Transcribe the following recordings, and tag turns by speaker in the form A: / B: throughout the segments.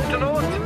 A: Octonauts,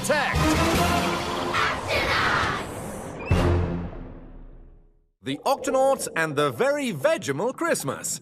A: Protect! The Octonauts and the Very Vegimal Christmas.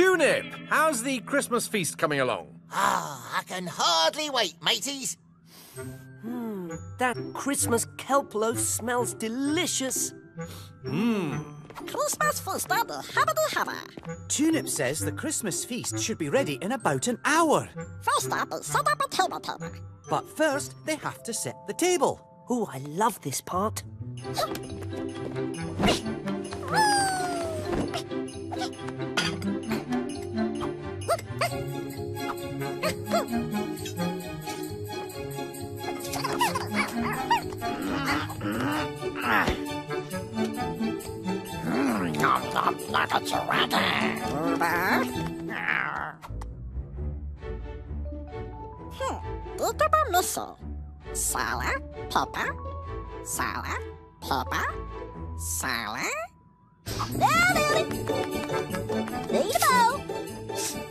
A: Tunip, how's the Christmas feast coming along?
B: Ah, I can hardly wait, mateys.
C: That Christmas kelp loaf smells delicious. Mmm.
D: Christmas feast at the Habbity Habba.
E: Tunip says the Christmas feast should be ready in about an hour.
D: First up set up a table table.
E: But first, they have to set the table.
C: Oh, I love this part.
D: Hmm. Dito ba miso? Sala, papa, sala, papa, sala. Daddy! Dito! Ah! Emma!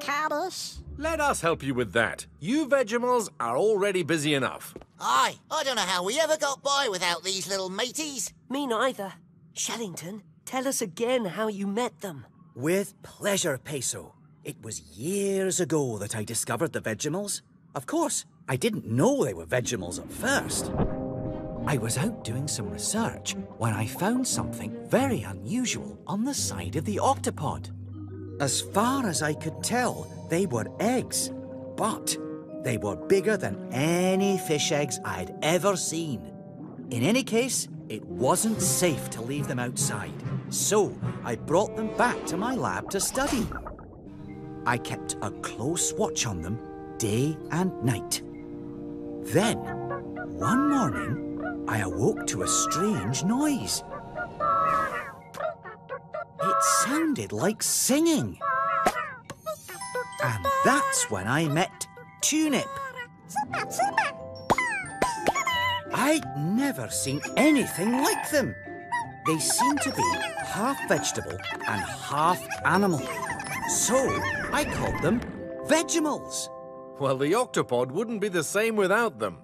D: Codish.
A: Let us help you with that. You Vegimals are already busy enough.
B: Aye, I don't know how we ever got by without these little mateys.
C: Me neither. Shellington, tell us again how you met them.
E: With pleasure, Peso. It was years ago that I discovered the Vegimals. Of course, I didn't know they were Vegimals at first. I was out doing some research when I found something very unusual on the side of the octopod. As far as I could tell, they were eggs, but they were bigger than any fish eggs I'd ever seen. In any case, it wasn't safe to leave them outside, so I brought them back to my lab to study. I kept a close watch on them day and night. Then, one morning, I awoke to a strange noise. It sounded like singing. And that's when I met Tunip. I'd never seen anything like them. They seemed to be half vegetable and half animal. So I called them Vegimals.
A: Well, the octopod wouldn't be the same without them.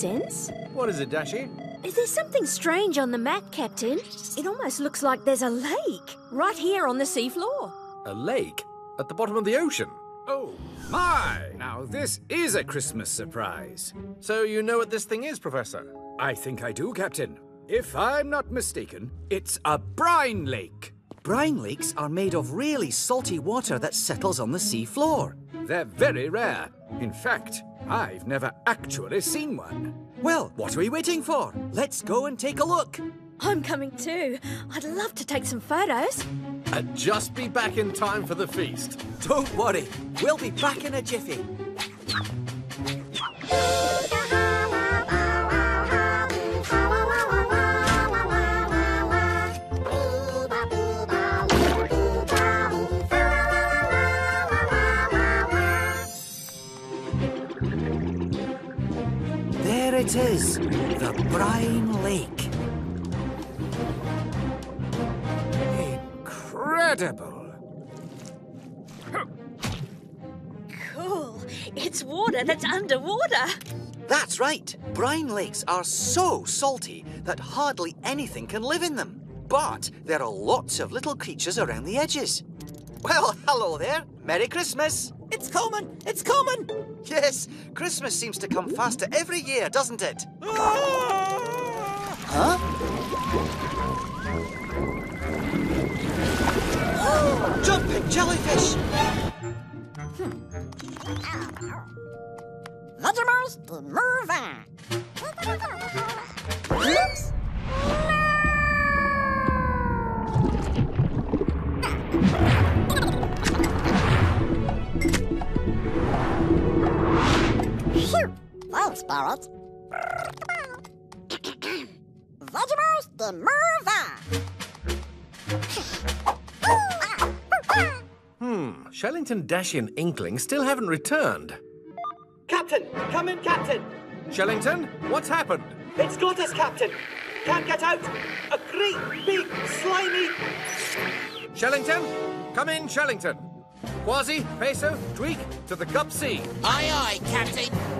F: Sense.
A: What is it, Dashi?
F: There's something strange on the map, Captain. It almost looks like there's a lake right here on the seafloor.
A: A lake? At the bottom of the ocean?
G: Oh, my! Now, this is a Christmas surprise.
A: So you know what this thing is, Professor?
G: I think I do, Captain. If I'm not mistaken, it's a brine lake.
E: Brine lakes are made of really salty water that settles on the sea floor.
G: They're very rare. In fact, I've never actually seen one.
E: Well, what are we waiting for? Let's go and take a look.
F: I'm coming too. I'd love to take some photos.
A: And just be back in time for the feast.
E: Don't worry, we'll be back in a jiffy. It is, the Brine Lake.
G: Incredible!
F: Cool. It's water that's underwater.
E: That's right. Brine lakes are so salty that hardly anything can live in them. But there are lots of little creatures around the edges. Well, hello there. Merry Christmas. It's coming. It's coming. Yes, Christmas seems to come faster every year, doesn't it? Ah! Huh? Oh, jumping jellyfish.
D: Vegetables to move on. Oops. Thanks, Barrett. Vegetables to move on.
A: Hmm, Shellington, Dashi, and Inkling still haven't returned.
E: Captain, come in, Captain.
A: Shellington, what's happened?
E: It's got us, Captain. Can't get out. A great big slimy.
A: Shellington? Come in, Shellington. Kwazii, Peso, Tweak, to the Gup-C.
B: Aye, aye, Captain.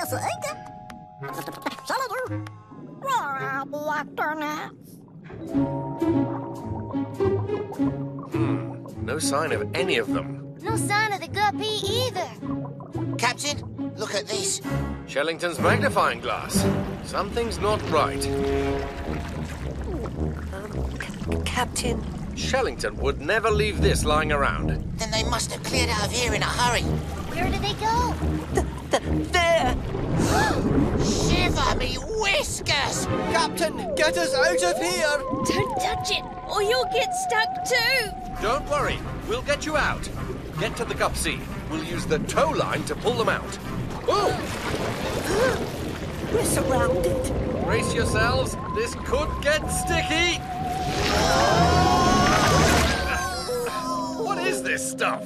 D: the rubble. Huh? Astronauts, where are you? Crazy! Where are you? Passion? Peso. Puka puka. This ain't Senator. Where are the astronauts?
A: Hmm, no sign of any of them.
H: No sign of the guppy either.
B: Captain, look at this.
A: Shellington's magnifying glass. Something's not right.
C: Um, Captain,
A: Shellington would never leave this lying around.
B: Then they must have cleared out of here in a hurry.
H: Where did they go?
C: There!
B: Shiver me whiskers!
E: Captain, get us out of here.
F: Don't touch it, or you'll get stuck too.
A: Don't worry, we'll get you out. Get to the Gup-C. We'll use the tow line to pull them out. Oh!
C: We're surrounded.
A: Brace yourselves. This could get sticky. What is this stuff?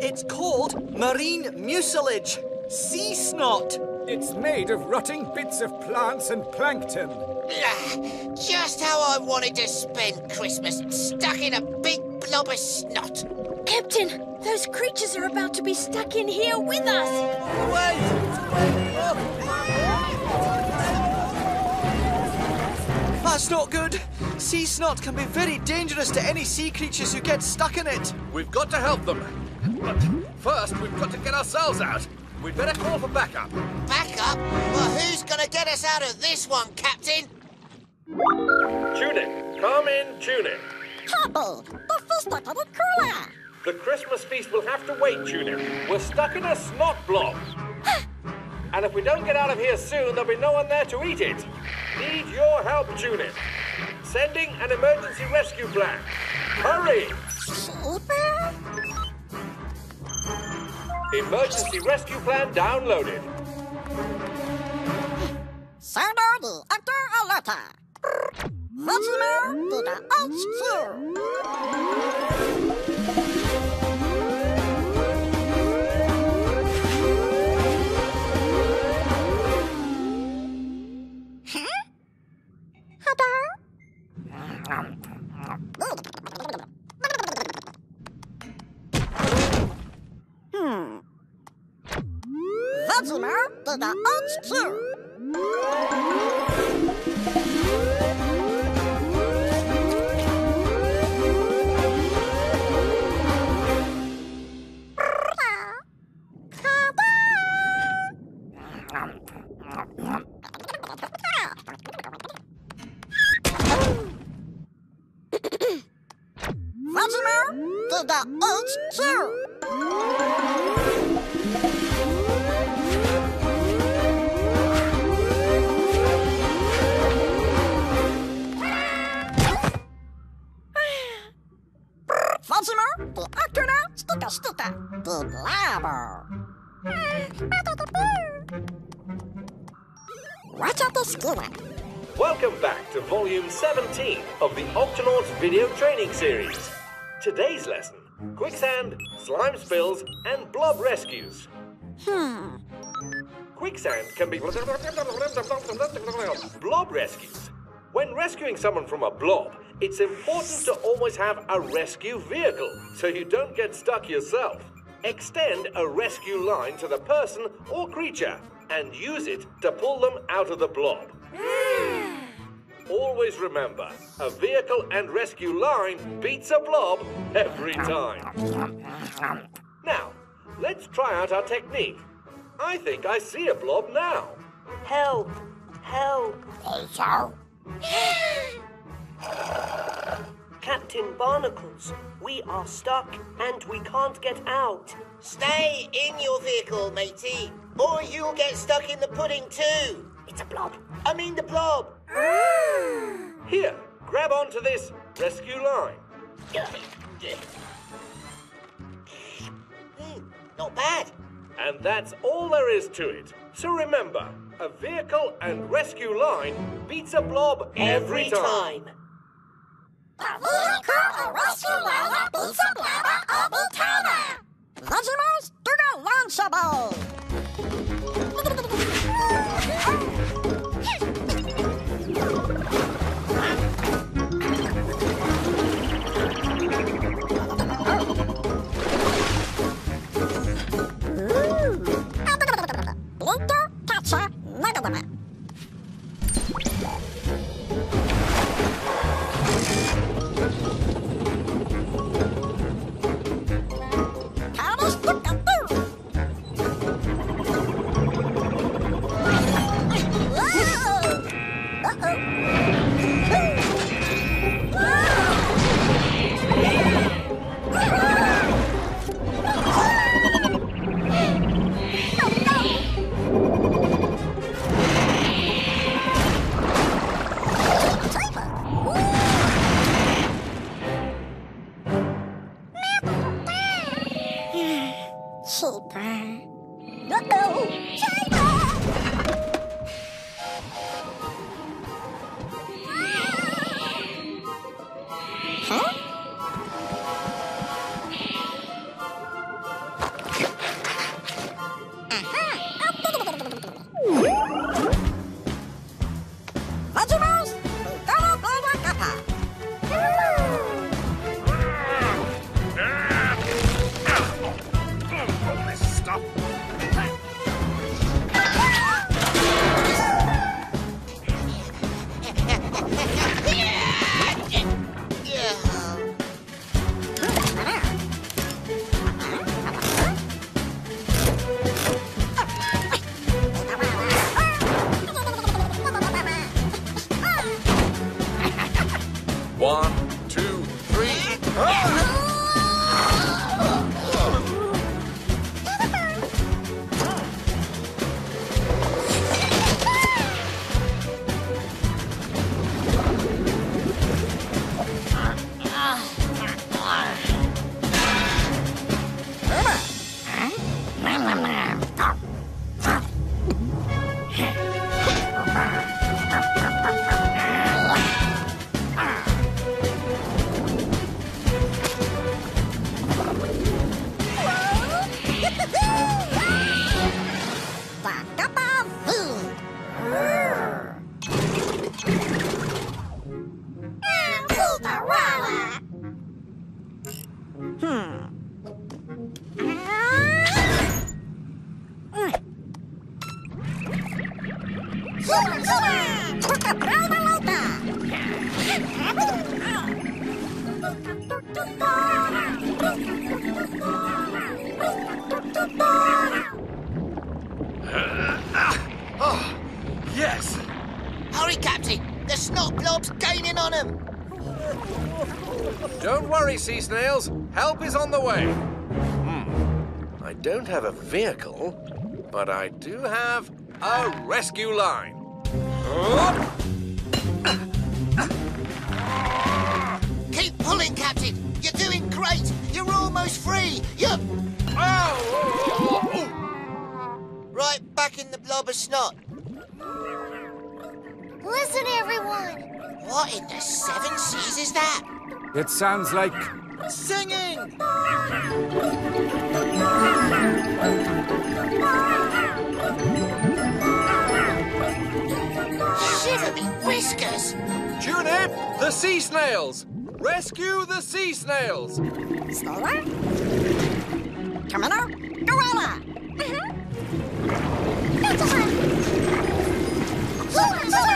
E: It's called marine mucilage. Sea snot.
G: It's made of rotting bits of plants and plankton.
B: Ah, Just how I wanted to spend Christmas, stuck in a big blob of snot.
F: Captain, those creatures are about to be stuck in here with us.
E: That's not good. Sea snot can be very dangerous to any sea creatures who get stuck in it.
A: We've got to help them. But first, we've got to get ourselves out. We'd better call for backup.
B: Backup? Well, who's gonna get us out of this one, Captain?
A: Tune in. Come in, Tunip.
D: Happy, the feast are getting cooler.
A: The Christmas feast will have to wait, Tunip. We're stuck in a snot blob. and if we don't get out of here soon, there'll be no one there to eat it. Need your help, Tunip. Sending an emergency rescue plan. Hurry!
D: Super?
A: Emergency rescue plan downloaded.
D: Sander de actor alerta. Vacilmer de de Vacilmer de de oudschuur. Vacilmer de de
A: video training series. Today's lesson quicksand, slime spills, and blob rescues.
D: Hmm.
A: Quicksand can be blob rescues. When rescuing someone from a blob, it's important to always have a rescue vehicle so you don't get stuck yourself. Extend a rescue line to the person or creature and use it to pull them out of the blob. Always remember, a vehicle and rescue line beats a blob every time. Now, let's try out our technique. I think I see a blob now.
C: Help! Help! Captain Barnacles, we are stuck and we can't get out.
B: Stay in your vehicle, matey, or you'll get stuck in the pudding too.
C: It's a blob.
B: I mean the blob.
A: Here, grab onto this rescue line.
B: Hmm, not bad.
A: And that's all there is to it. So remember, a vehicle and rescue line beats a blob every, time.
D: time. A vehicle and rescue line beats a blob every time. Vegimals
G: to the Lunchable!
A: Uh-oh.
B: Hurry, Captain! The snot blob's gaining on him!
A: Don't worry, sea snails. Help is on the way. Hmm. I don't have a vehicle, but I do have a rescue line.
B: Keep pulling, Captain! You're doing great! You're almost free! You're...
A: Oh!
B: Right back in the blob of snot.
H: Listen, everyone.
B: What in the seven seas is that?
G: It sounds like
B: Singing! Shiver me whiskers!
A: Tunip, the sea snails! Rescue the sea snails!
D: Slower. Terminal. Gorilla. These are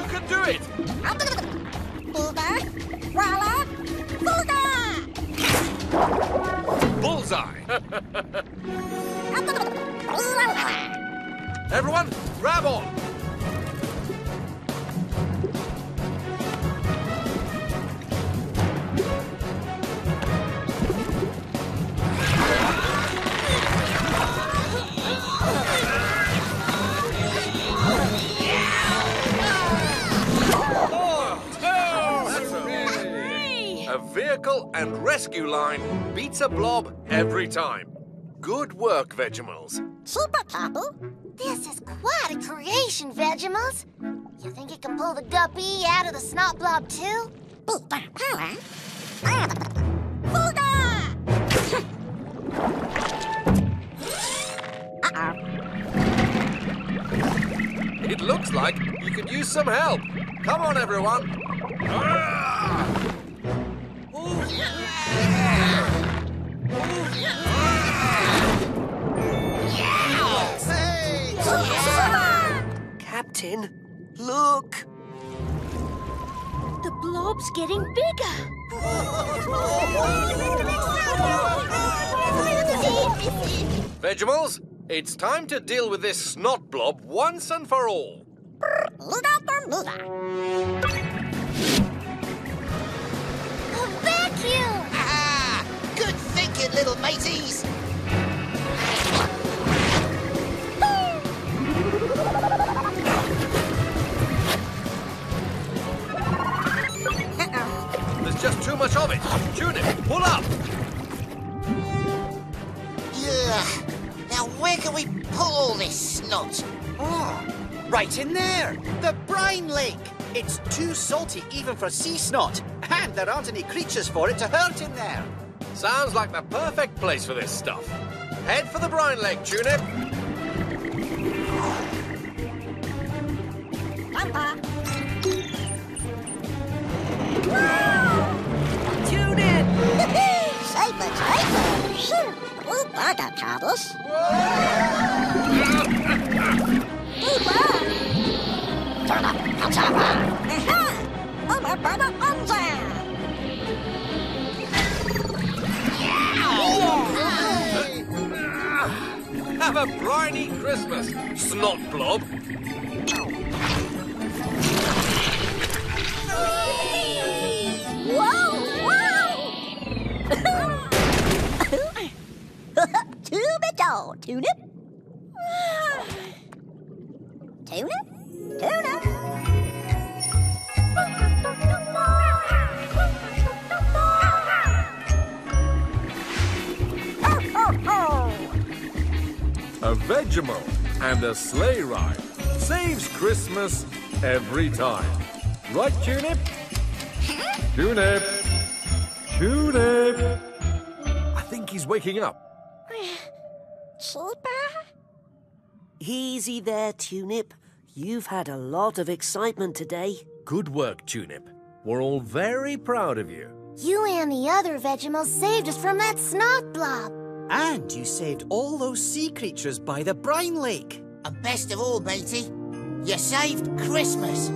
A: You can do it!
D: Ida, Walla, Fuda.
A: Bullseye! Everyone, grab on! Vehicle and rescue line beats a blob every time. Good work, Vegimals.
D: Super Capu.
H: This is quite a creation, Vegimals. You think it can pull the guppy out of the snot blob, too?
D: Ida, Walla. Fuda. Uh-oh.
A: It looks like you could use some help. Come on, everyone. Ah!
C: Captain, look.
F: The blob's getting bigger.
A: Vegimals, it's time to deal with this snot blob once and for all.
H: Vacuum!
B: Ah! Good thinking, little mateys!
A: There's just too much of it. Tune it. Pull up.
B: Yeah. Now where can we pull all this snot?
E: Oh, right in there. The brine lake. It's too salty even for sea snot. And there aren't any creatures for it to hurt in there.
A: Sounds like the perfect place for this stuff. Head for the brine lake, Tunip.
D: Pampa.
C: Tune in.
D: Saber, saber. Shoo. Blue bugger, Cabus. Turn up,
A: Have a briny Christmas, snot blob. And a sleigh ride saves Christmas every time. Right, Tunip? Tunip! Tunip! I think he's waking up.
D: Super?
C: Easy there, Tunip. You've had a lot of excitement today.
A: Good work, Tunip. We're all very proud of you.
H: You and the other Vegimals saved us from that snot blob.
E: And you saved all those sea creatures by the brine lake.
B: And best of all, matey, you saved Christmas.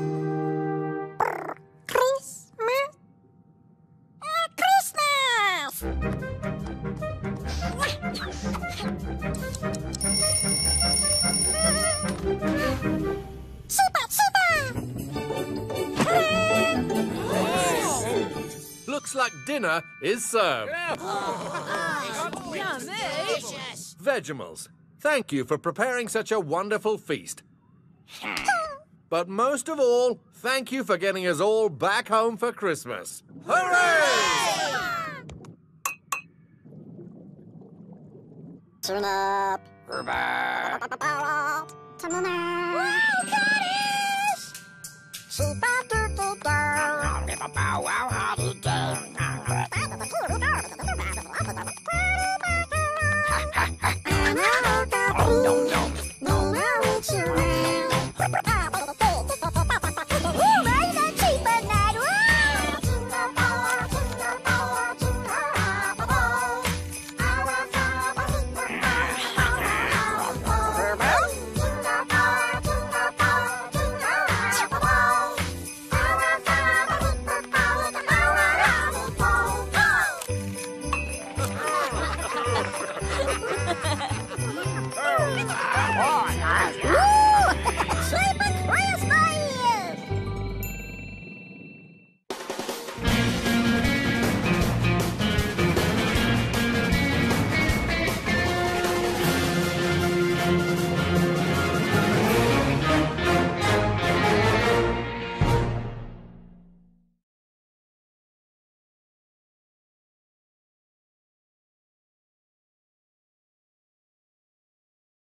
D: Christmas? Ah, Christmas! Super, super!
A: Looks like dinner is served.
B: Delicious.
A: Vegimals, thank you for preparing such a wonderful feast. But most of all, thank you for getting us all back home for Christmas. Hooray!
D: Turn up. Turn up. Turn up. Wow, Curtis! Super duper duper. no, no.